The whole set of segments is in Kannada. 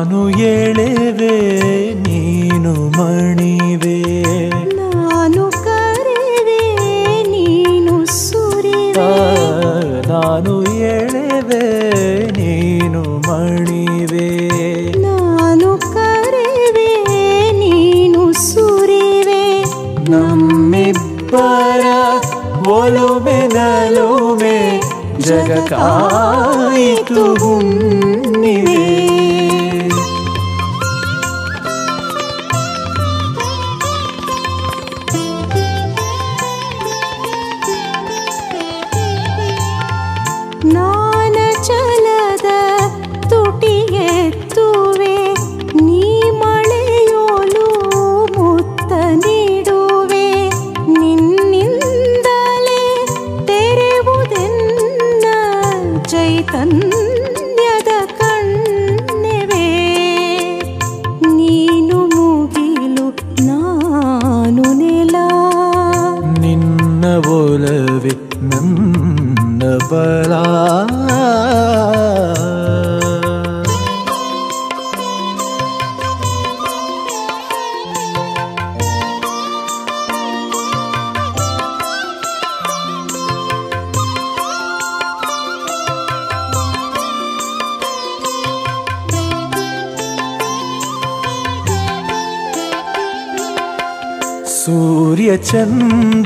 ನಾನು ಎಳೆವೆ ನೀನು ಮಣಿವೆ ನಾನು ಕರೆವೆ ನೀನು ಸುರಿವೆ ನಾನು ಎಳೆವೆ ನೀನು ಮಣಿವೆ ನಾನು ಕರೆವೆ ನೀನು ಸುರಿವೆ ನಮ್ಮಿಬ್ಬರ ಒಲುಮೆ ನಲುಮೆ ಜಗಕ್ಕಾಯಿತು ಹುಣ್ಣಿವೆ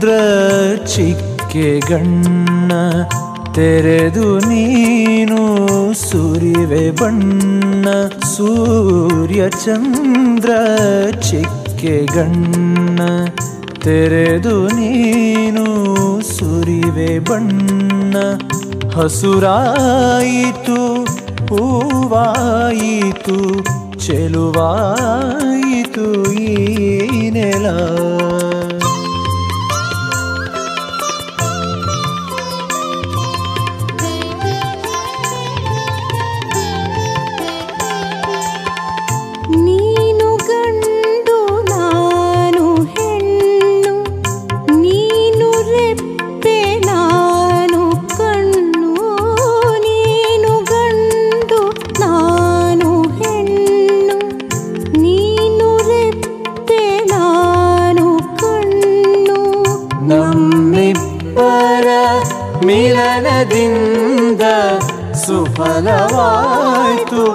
ಚಂದ್ರ ಚಿಕ್ಕೆ ಗಣ್ಣ ತೆರೆದು ನೀನು ಸುರಿವೆ ಬಣ್ಣ ಸೂರ್ಯ ಚಂದ್ರ ಚಿಕ್ಕೆ ಗಣ್ಣ ತೆರೆದು ನೀನು ಸುರಿವೆ ಬಣ್ಣ ಹಸುರಾಯಿತು ಹೂವಾಯಿತು ಚೆಲುವಾಯಿತು ಈ ನೆಲ ಮಿಲನದಿಂದ ಸುಫಲವಾಯ್ತು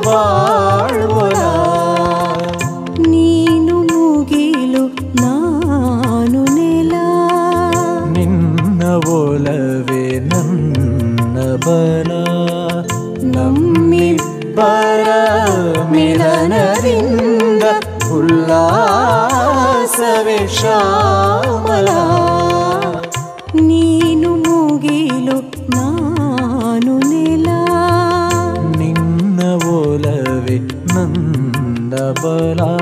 ಬಾಳ್ವರ ನೀನು ಮುಗಿಲು ನಾನು ನೆಲ ನಿನ್ನ ಒಲವೆ ನನ್ನ ಬಲ ನಮ್ಮಿಬ್ಬರ ಮಿಲನದಿಂದ ಉಲ್ಲಾಸವೇ ಶ್ಯಾಮಲ बला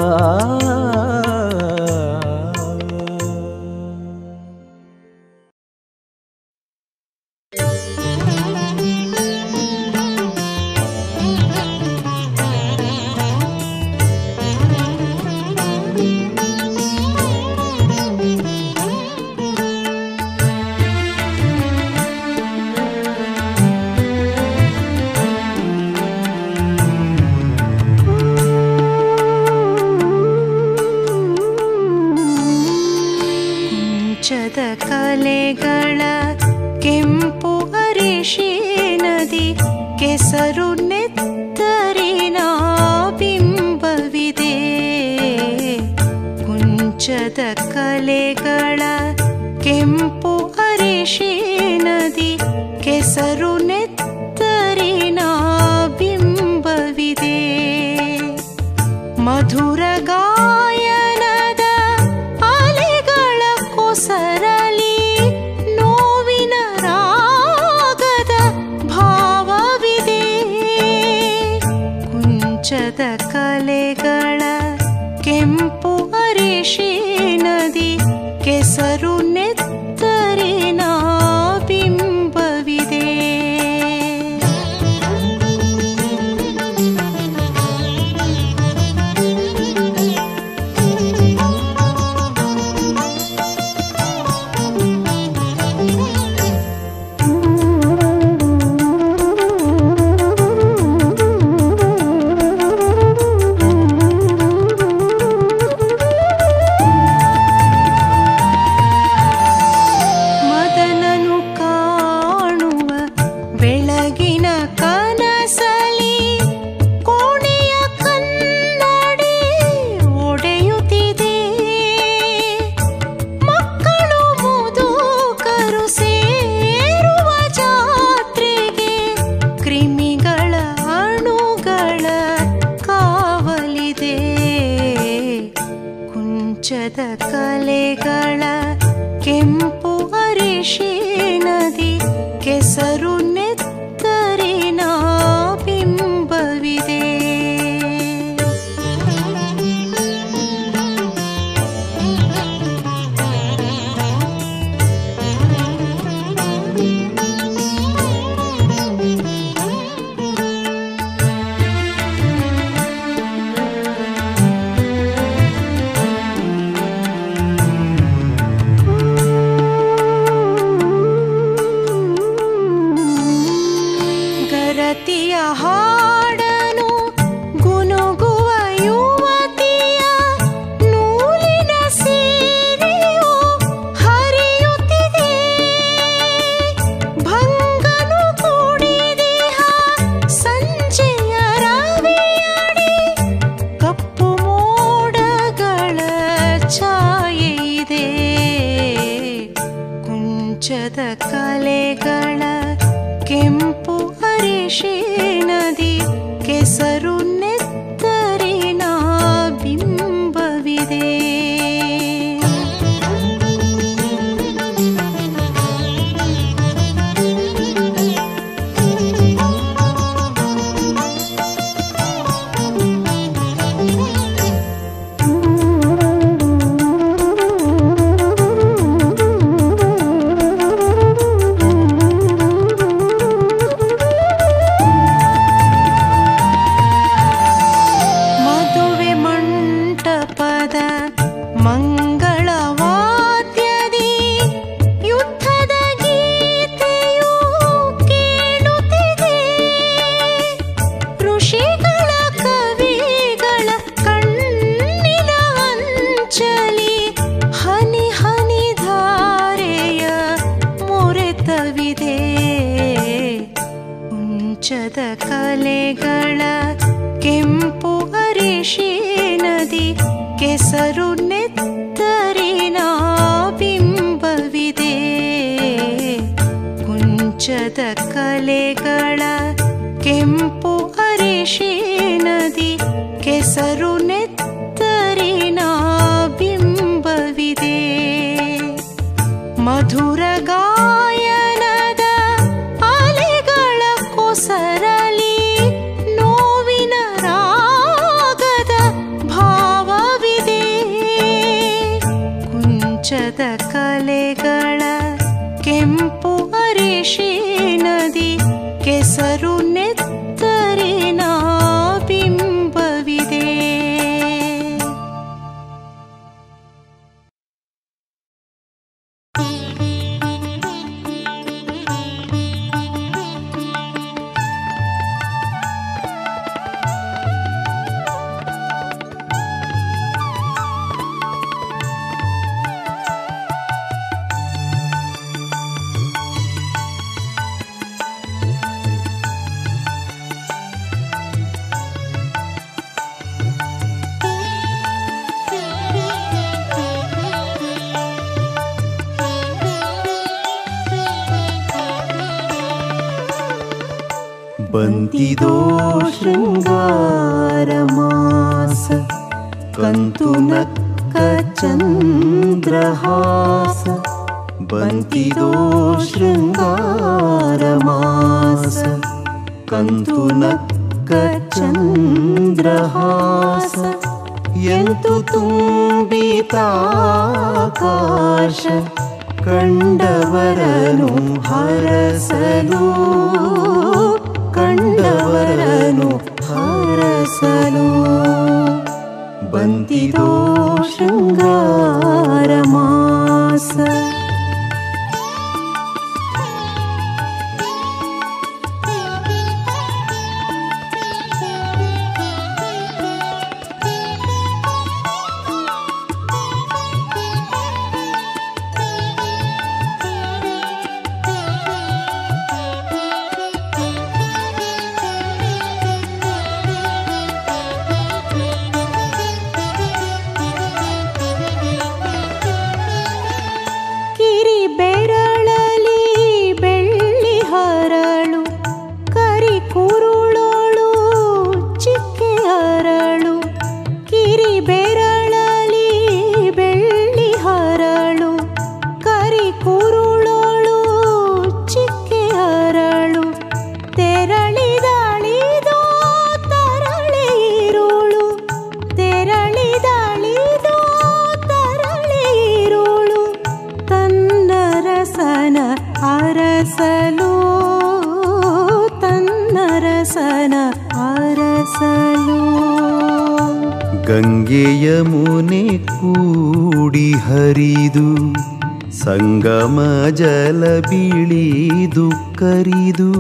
ಕಡಲ ಬೀಳಿದು ಕರಿದು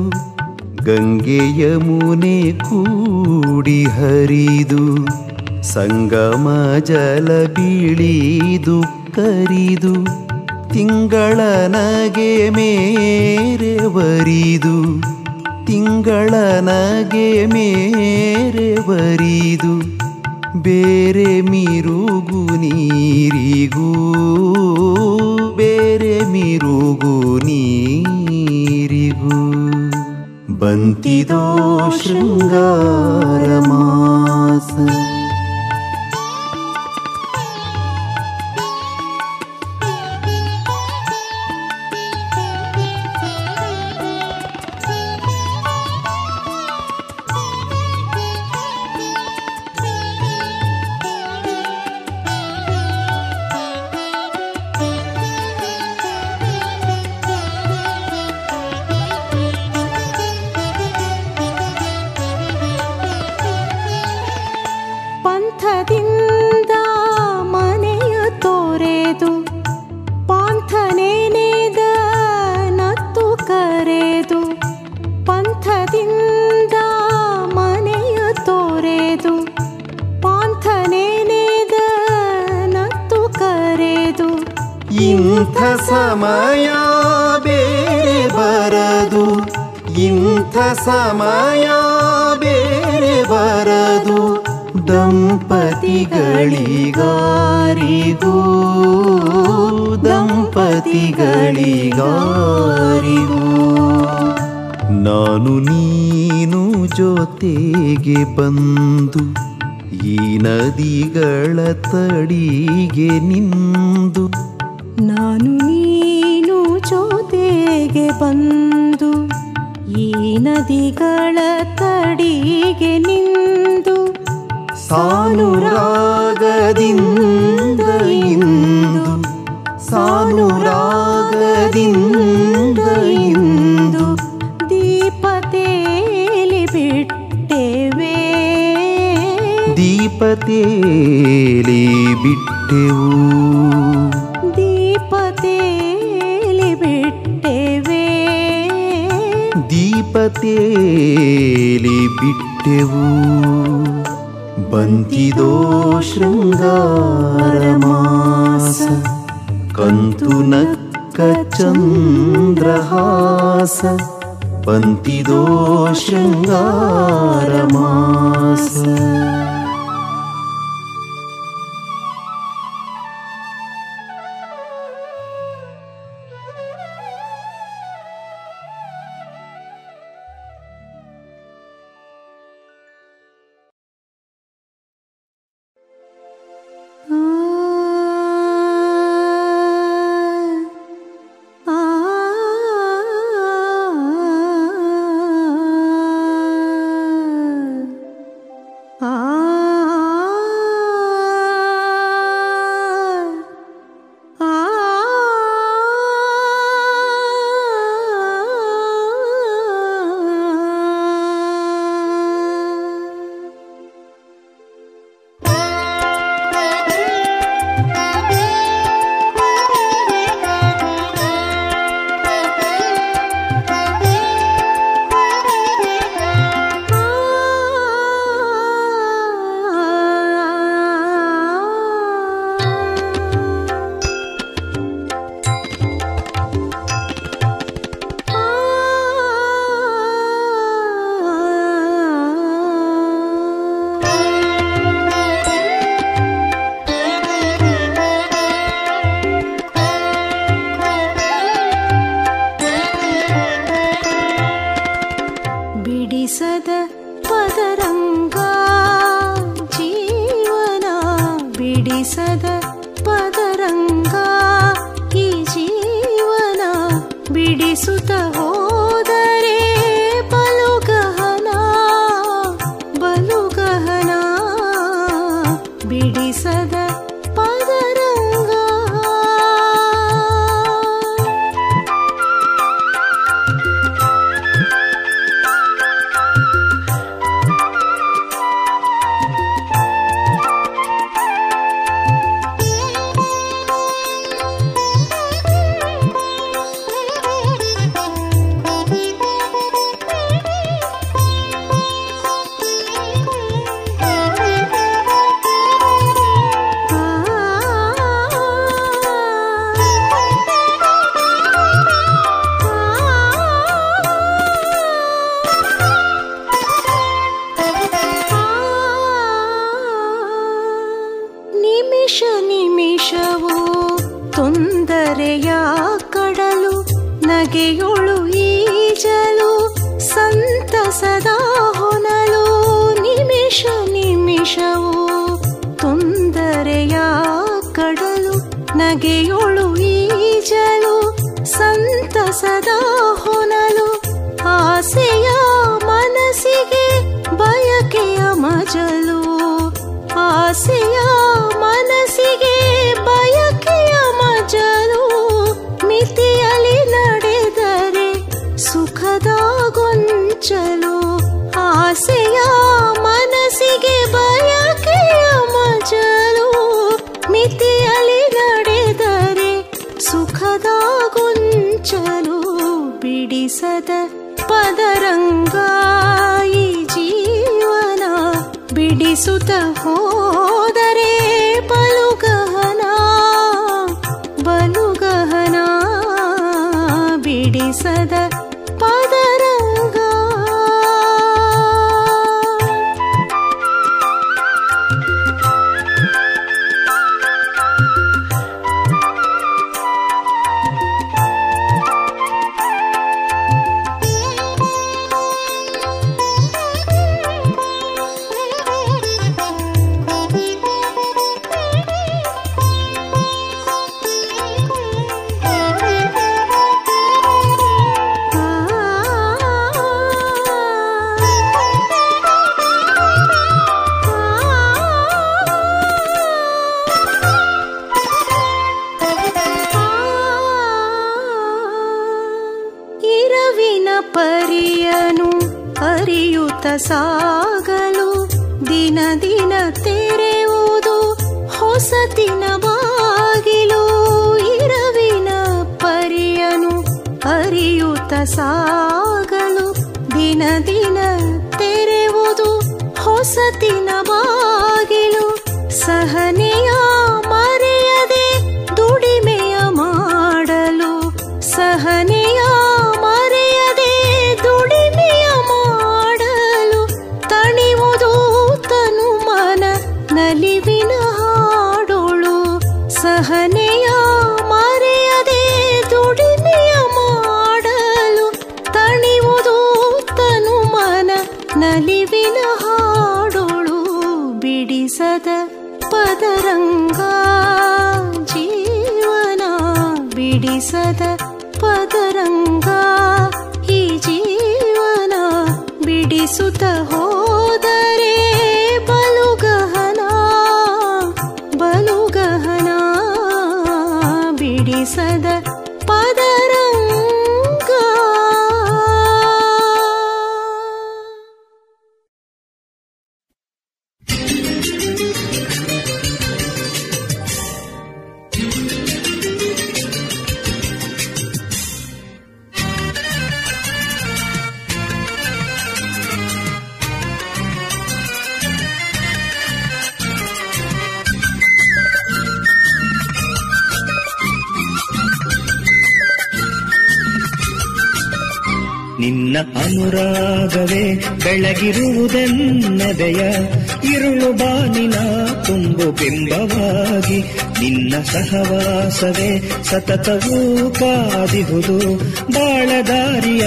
ಗಂಗೆಯ ಮುನೆ ಕೂಡಿ ಹರಿದು ಸಂಗಮ ಜಲ ಬೀಳಿ ಸಮಯ ಬೇರೆ ಬರದು ದಂಪತಿಗಳಿಗಾರಿಗೂ ದಂಪತಿಗಳಿಗಾರಿಗೂ ನಾನು ನೀನು ಜೊತೆಗೆ ಬಂದು ಈ ನದಿಗಳ ತಡಿಗೆ ನಿನ್ನ ತೇಲಿ ಬಿಟ್ಟೆವು ದೀಪ ತೇಲಿ ಬಿಟ್ಟೆವೆ ದೀಪ ತೇಲಿ ಬಿಟ್ಟೆವು ಬಂತಿದೋ ಶೃಂಗಾರ ಮಾಸ ಕಂತು ನಕ್ಕ ಚಂದ್ರಹಾಸ पन्तिदो शृङ्गारमास ಆದರಂಗಾಯಿ ಜೀವನ ಬಿಡಿಸುತ್ತ ಹೋ ಹರಿಯುತ್ತ ಸಾಗಲು ದಿನ ದಿನ ತೆರೆವುದು ಹೊಸತಿನ ಬಾಗಿಲು ಸಹನೆ ಬೆಳಗಿರುವುದೆನ್ನದೆಯ ಇರುಳು ಬಾನಿನ ತುಂಬು ಬಿಂಬವಾಗಿ ನಿನ್ನ ಸಹವಾಸವೇ ಸತತವೂ ಕಾದಿಹುದು. ಬಾಳದಾರಿಯ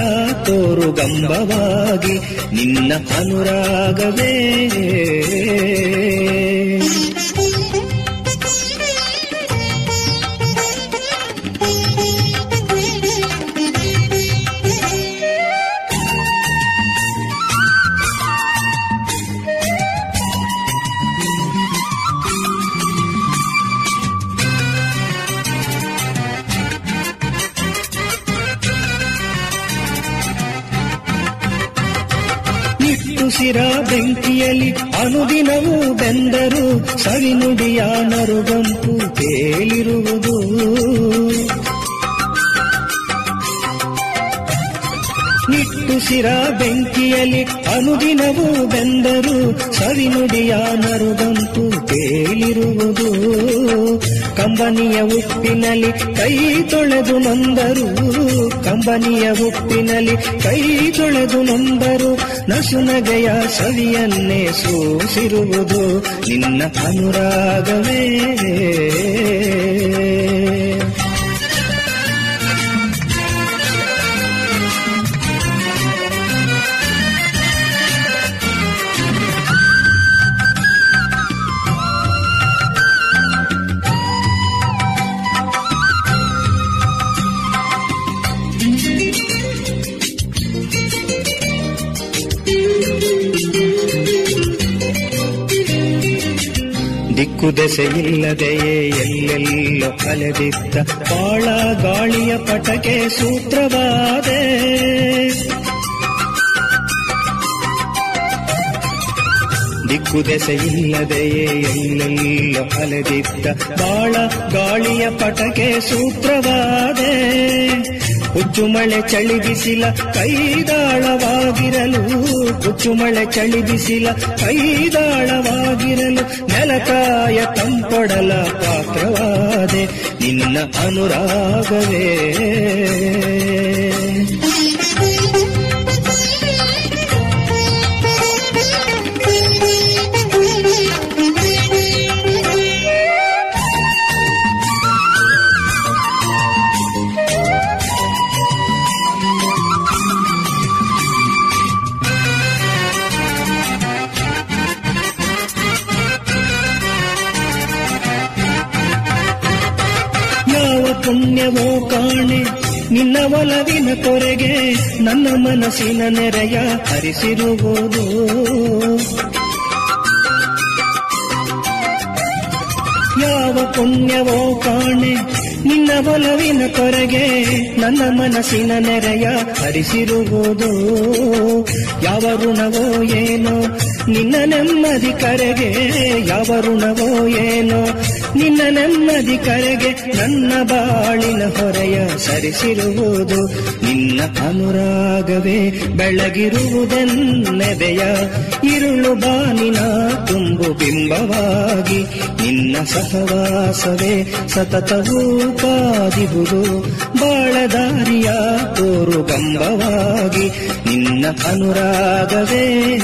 ತೋರು ಗಂಬವಾಗಿ ನಿನ್ನ ಅನುರಾಗವೇ. ನಿಟ್ಟುಸಿರ ಬೆಂಕಿಯಲ್ಲಿ ಅನುದಿನವೂ ಬೆಂದರು ಸವಿನುಡಿಯ ನರುಗಂಪು ತೇಲಿರುವುದು. ನಿಟ್ಟುಸಿರ ಬೆಂಕಿಯಲ್ಲಿ ಅನುದಿನವೂ ಬೆಂದರು ಸವಿನುಡಿಯ ನರುದಂತು ತೇಲಿರುವುದು ಕಂಬನಿಯ ಉಪ್ಪಿನಲ್ಲಿ ಕೈ ತೊಳೆದು ನೊಂದರು. ಕಂಬನಿಯ ಉಪ್ಪಿನಲ್ಲಿ ಕೈ ತೊಳೆದು ನೊಂದರು. ನಸುನಗೆಯ ಸವಿಯನ್ನೇ ಸೂಸಿರುವುದು ನಿನ್ನ ಅನುರಾಗವೇ. ದಿಕ್ಕು ದೆಸೆಯಿಲ್ಲದೆಯೇ ಎಲ್ಲೆಲ್ಲೋ ಅಲೆದಿದ್ದ ಬಾಳ ಗಾಳಿಯ ಪಟಕೆ ಸೂತ್ರವಾದೆ. ದಿಕ್ಕು ದೆಸೆಯಿಲ್ಲದೆಯೇ ಎಲ್ಲೆಲ್ಲೋ ಅಲೆದಿದ್ದ ಬಾಳ ಗಾಳಿಯ ಪಟಕೆ ಸೂತ್ರವಾದೆ. ಹುಚ್ಚು ಮಳೆ ಚಳಿ ಕೈದಾಳವಾಗಿರಲು ಹುಚ್ಚು ಮಳೆ ಚಳಿ ಕೈದಾಳವಾಗಿರಲು ನೆಲಕಾಯ ತಂಪಡಲ ಪಾತ್ರವಾದೆ. ನಿನ್ನ ಅನುರಾಗವೇ. ಪುಣ್ಯವೋ ಕಾಣೆ, ನಿನ್ನ ಒಲವಿನ ಕೊರೆಗೆ ನನ್ನ ಮನಸ್ಸಿನ ನೆರೆಯ ಹರಿಸಿರುವುದು. ಯಾವ ಪುಣ್ಯವೋ ಕಾಣೆ, ನಿನ್ನ ಒಲವಿನ ಕೊರೆಗೆ ನನ್ನ ಮನಸ್ಸಿನ ನೆರೆಯ ಹರಿಸಿರುವುದು. ಯಾವ ಋಣವೋ ಏನೋ, ನಿನ್ನ ನೆಮ್ಮದಿ ಕರೆಗೆ ಯಾವ ಋಣವೋ ಏನೋ ನಿನ್ನ ನೆಮ್ಮದಿ ಕರೆಗೆ ನನ್ನ ಬಾಳಿನ ಹೊರೆಯ ಸರಿಸಿರುವುದು ನಿನ್ನ ಅನುರಾಗವೇ. ಬೆಳಗಿರುವುದೆನ್ನೆದೆಯ? ಇರುಳು ಬಾನಿನ ತುಂಬು ಬಿಂಬವಾಗಿ ನಿನ್ನ ಸಹವಾಸವೇ. ಸತತವೂ ಕಾದಿಹುದು ಬಾಳದಾರಿಯ ತೋರು ಬಂಬವಾಗಿ ನಿನ್ನ ಅನುರಾಗವೇ.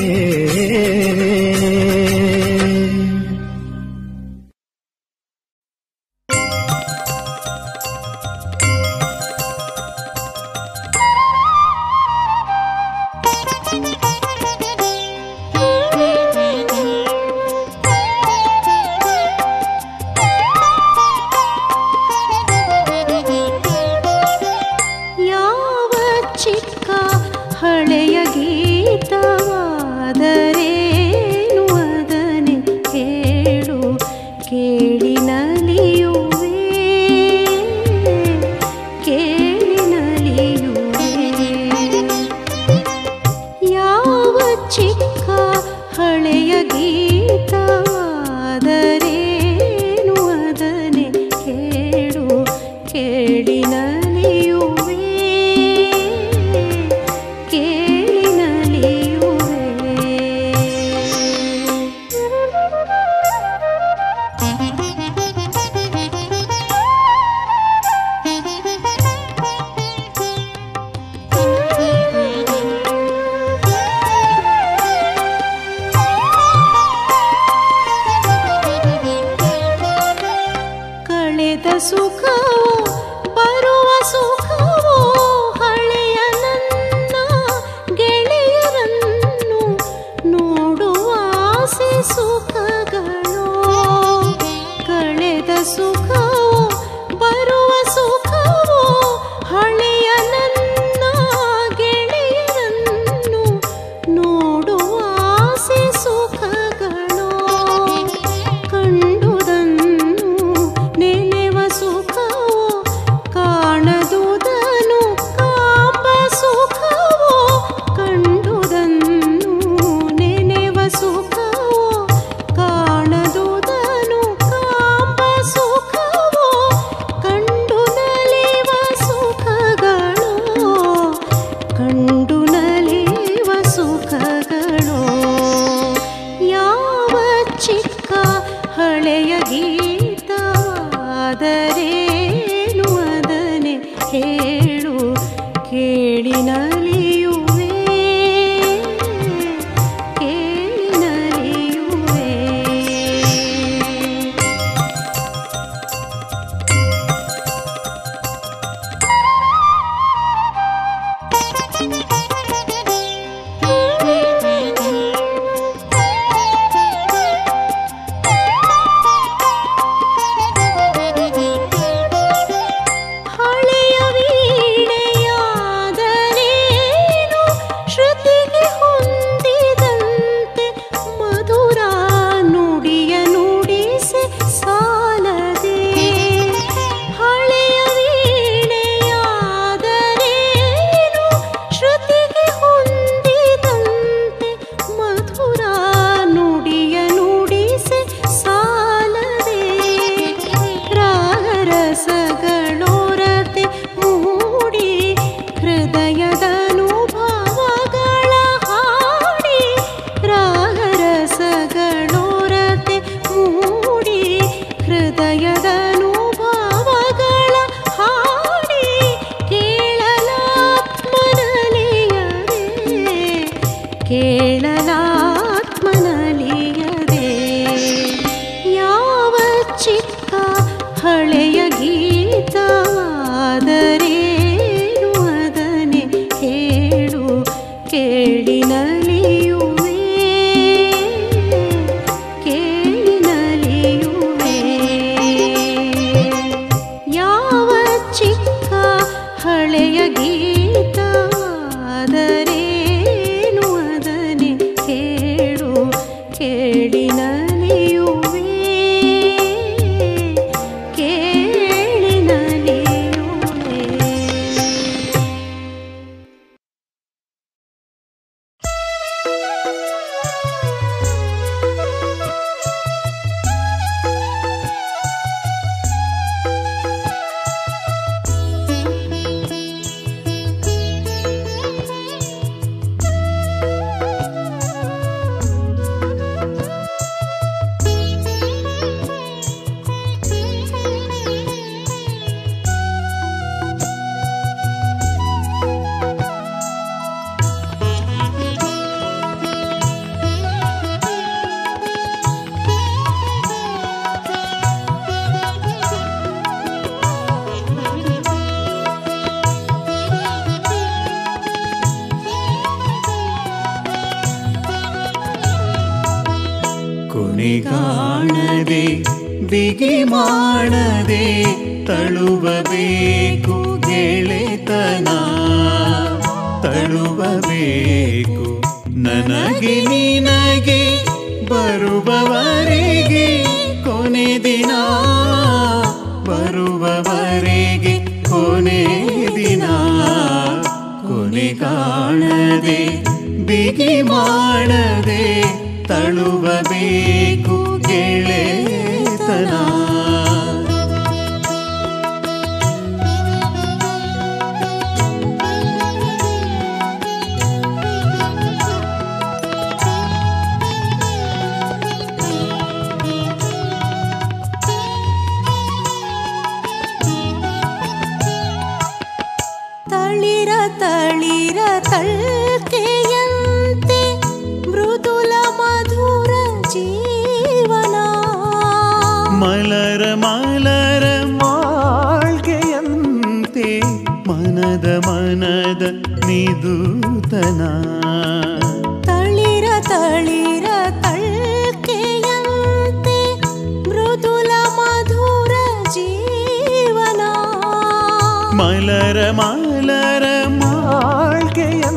മലര മലര മാൾകയേ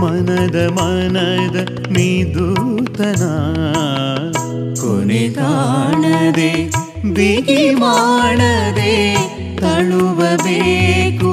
മനത മനത നിദൂതന. കൊനെ കാണದೆ തണുവേ ಮಾಡದೆ ತಳುವಬೇಕು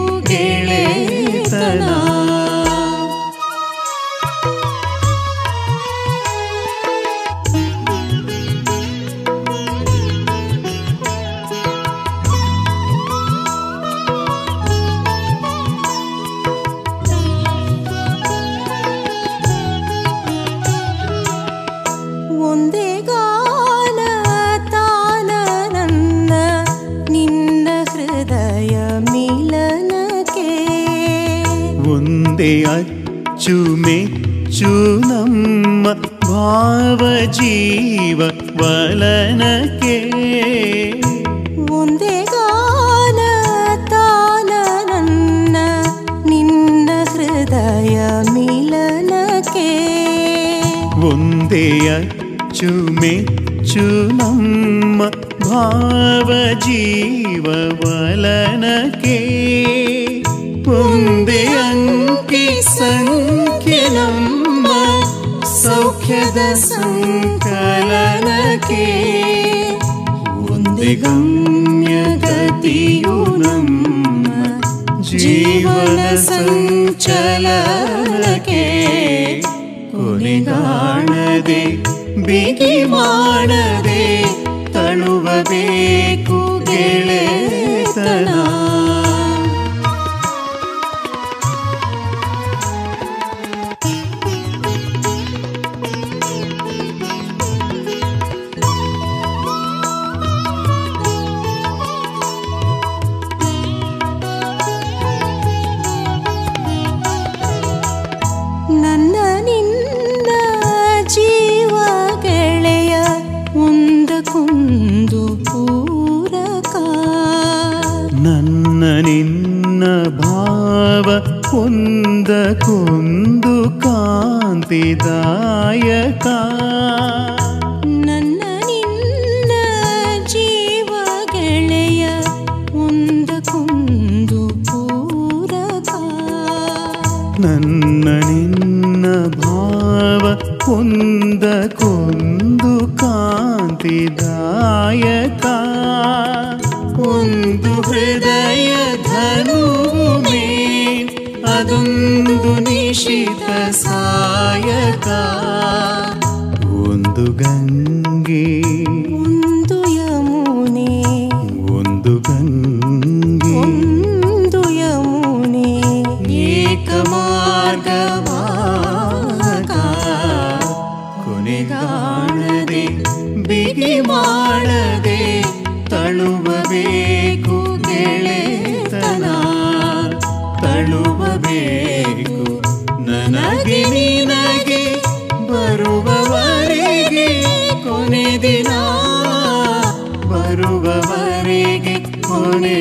ಮಾಡದೆ ಬಿಗಿ ಮಾಡದೆ ತಳುವಬೇಕು ಗೆಳೆತನ. न्तिदय ನನಗೆ ನಿನಗೆ ಬರುವವರೆಗೆ ಕೊನೆ ದಿನ ಬರುವವರೆಗೆ ಕೊನೆ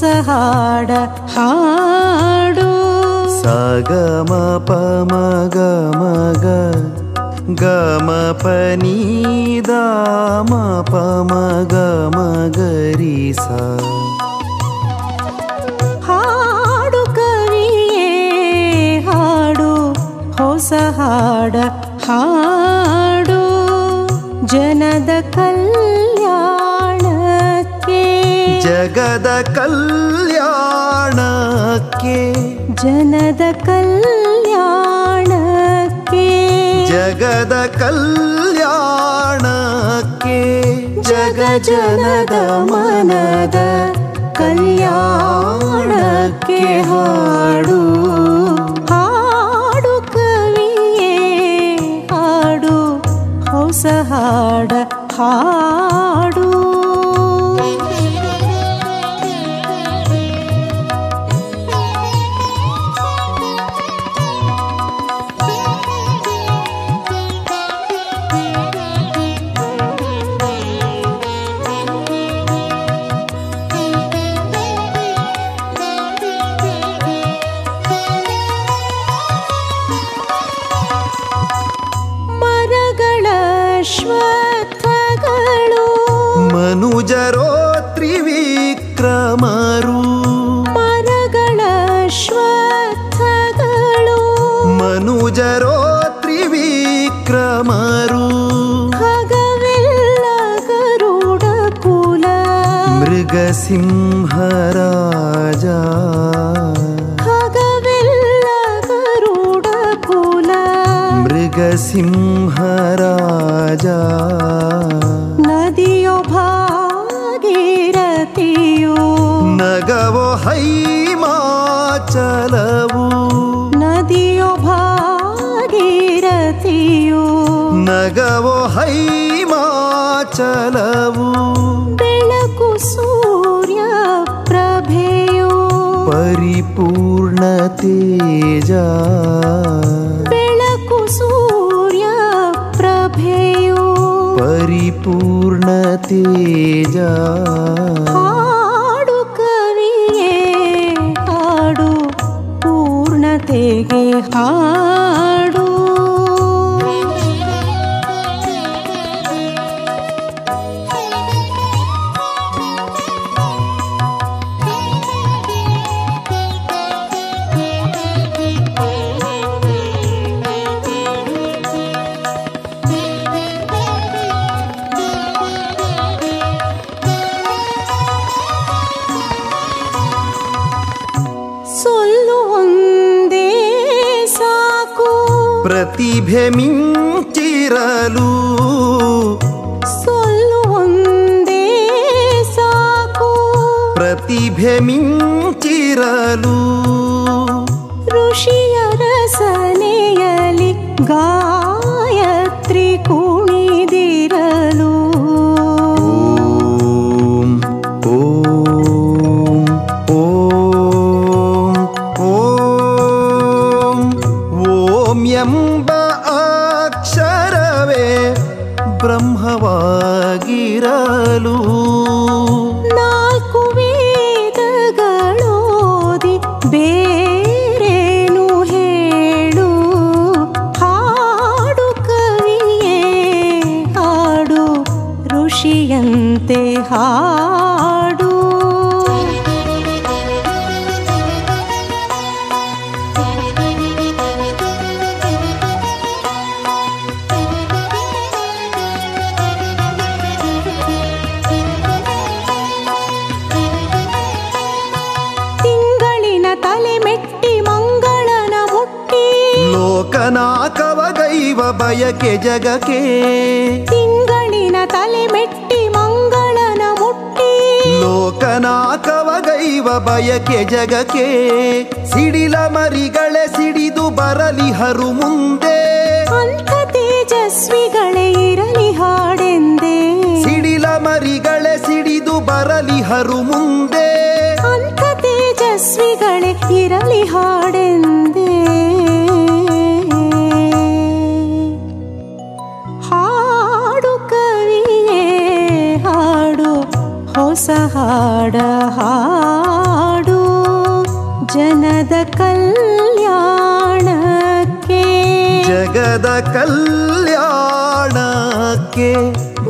ಸಹಾಡ हाड हाडु स ग म प ಪಮ ಗಮ ಗರಿ दरि ಹಾಡು ಕವಿಯೇ ಹಾಡು ಹೊಸ ಹಾಡ ಹಾಡು. ಜನದ ಜಗದ ಕಲ್ಯಾಣಕ್ಕೆ. ಜನದ ಕಲ್ಯಾಣಕ್ಕೆ. ಜಗದ ಕಲ್ಯಾಣಕ್ಕೆ. ಜಗ ಜನದ ಮನದ ಕಲ್ಯಾಣಕ್ಕೆ ಹಾಡು. ಹಾಡು ಕವಿಯೇ ಹಾಡು. ಹೊಸ ಹಾಡ ಹಾ सिंह राजा मृगसिंहराजा। नदियो भागीरथियो। नगवो हैमाचलवु। नदियो भागीरथियो। नगवो हैमाचलवु। ಪರಿಪೂರ್ಣ ತೇಜ ಬೆಳಕು ಸೂರ್ಯ ಪ್ರಭೆಯೋ ಪರಿಪೂರ್ಣ ತೇಜ ಹಾಡು ಕವಿಯೇ ಹಾಡು ಪೂರ್ಣತೆಗೆ ಹಾಡು ಪ್ರತಿಭೆ ಮಿಂಚಿರಲು ಋಷಿಯ ರಸನೆಯಲಿ ಗಾಯತ್ರಿ ಬಯಕೆ ಜಗಕ್ಕೆ. ತಿಂಗಳಿನ ತಲೆ ಮೆಟ್ಟಿ ಮಂಗಳನ ಮುಟ್ಟಿ. ಲೋಕನಾಕವಗೈವ ಬಯಕೆ ಜಗಕ್ಕೆ. ಸಿಡಿಲ ಮರಿಗಳೆ ಸಿಡಿದು ಬರಲಿಹರು ಮುಂದೆ ಅಂಥ ತೇಜಸ್ವಿಗಳೇ ಇರಲಿ ಹಾಡೆಂದೆ. ಸಿಡಿಲ ಮರಿಗಳೆ ಸಿಡಿದು ಬರಲಿ ಹರು ಮುಂದೆ ಅಂಥ ತೇಜಸ್ವಿಗಳೇ ಇರಲಿ ಹಾಡೆಂದೇ. ಹೊಸ ಹಾಡ ಹಾಡು ಜನದ ಕಲ್ಯಾಣಕ್ಕೆ. ಜಗದ ಕಲ್ಯಾಣಕ್ಕೆ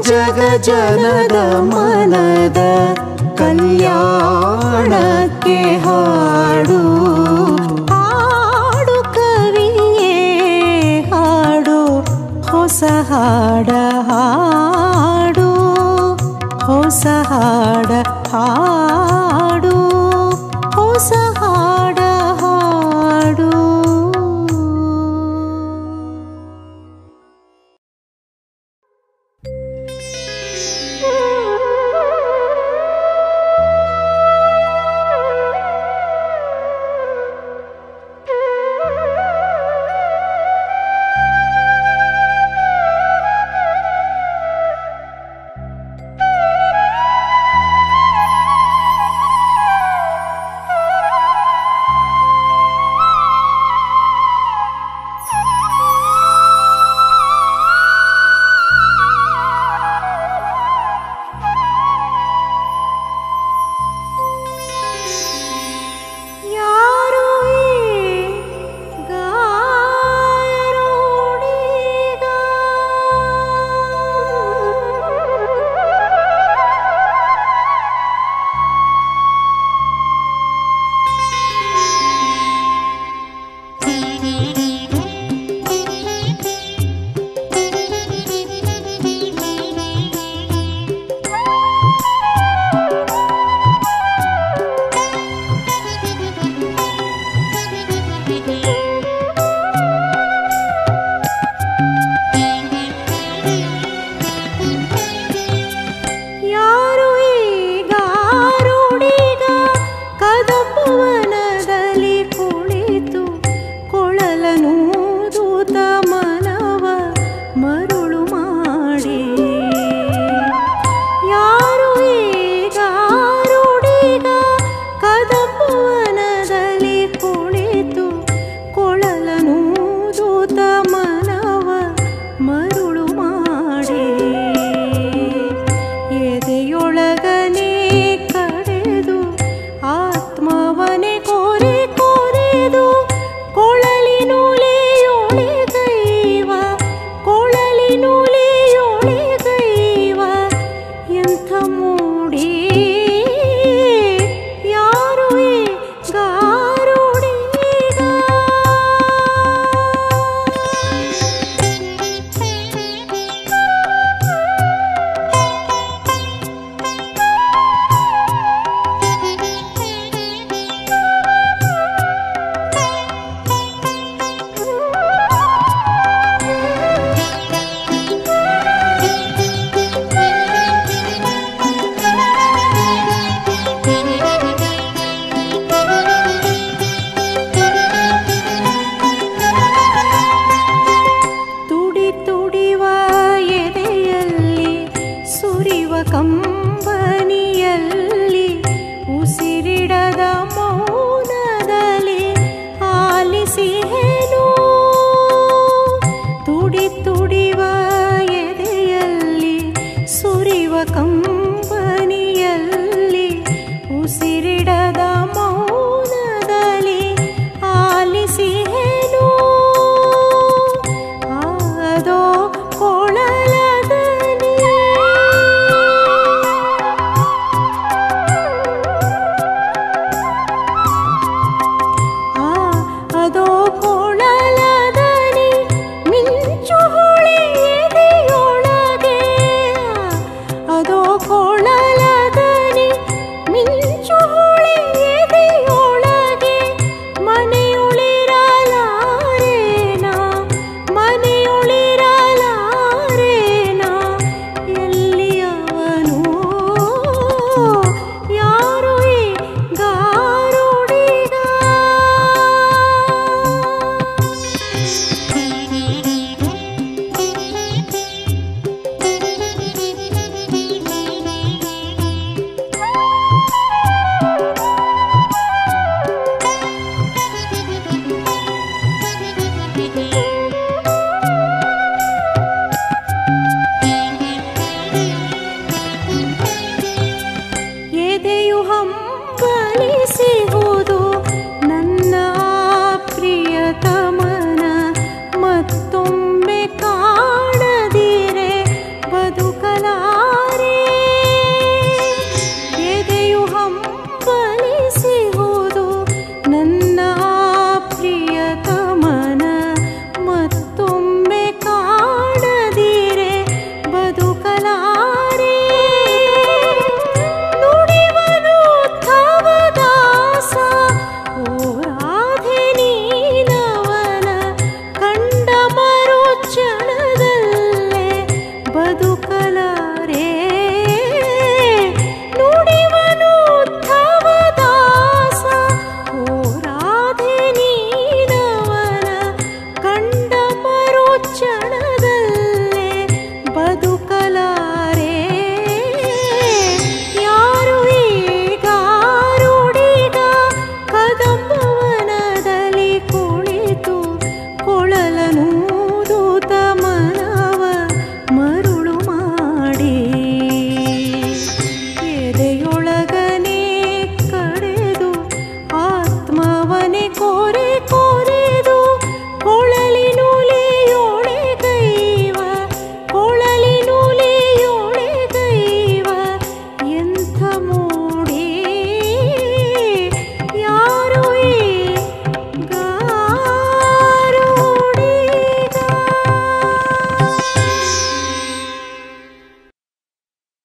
ಜಗ ಜನದ ಮನದ ಕಲ್ಯಾಣಕ್ಕೆ ಹಾಡು. ಹಾಡು ಕವಿಯೇ ಹಾಡು ಹೊಸ ಹಾಡ ಹಾಡು. 啊